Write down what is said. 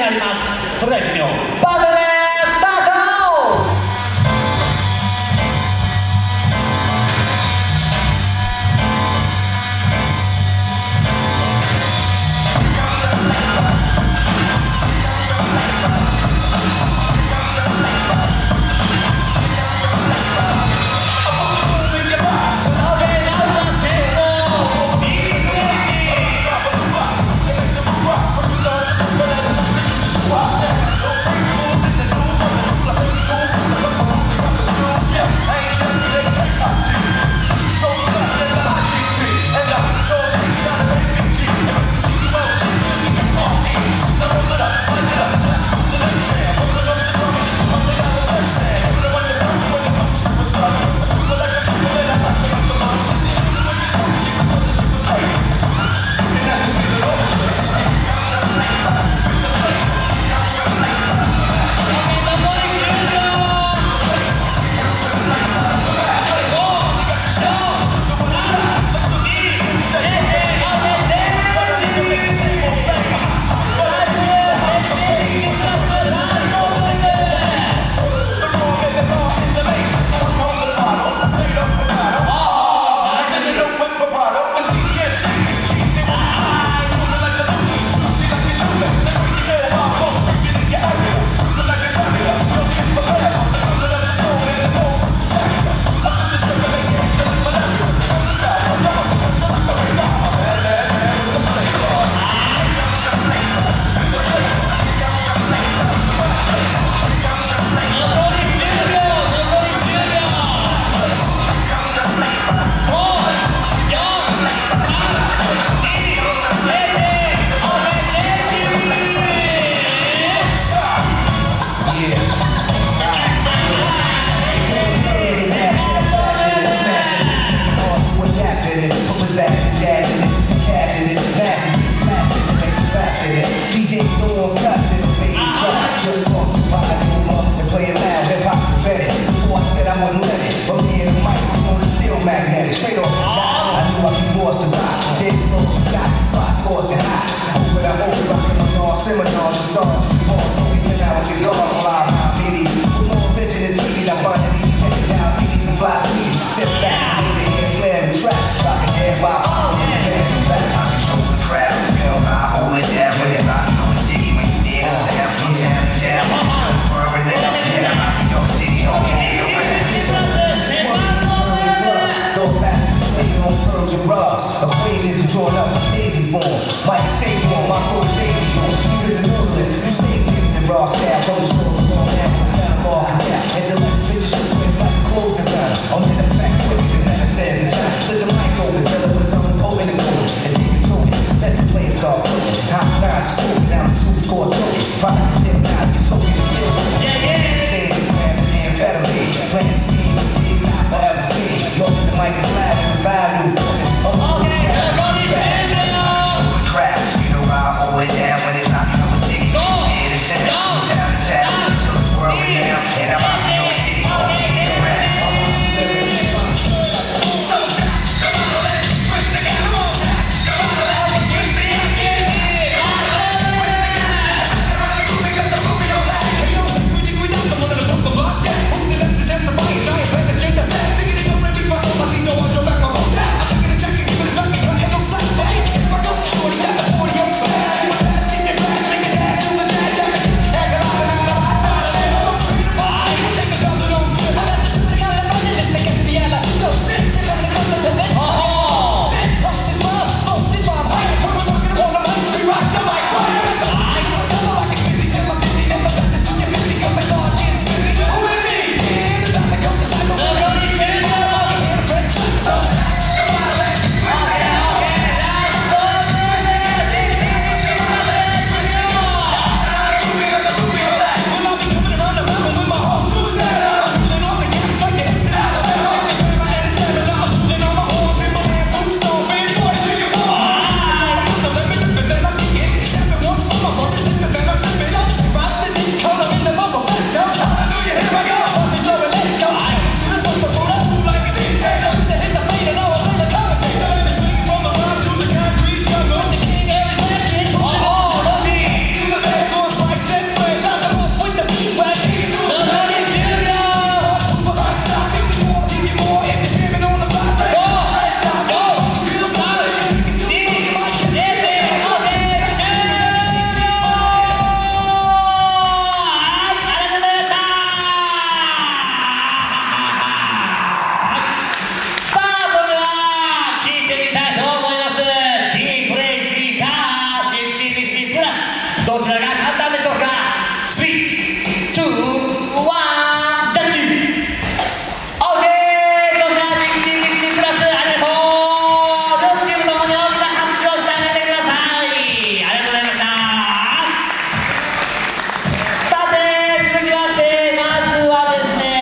になります。それでは行ってみよう。But I say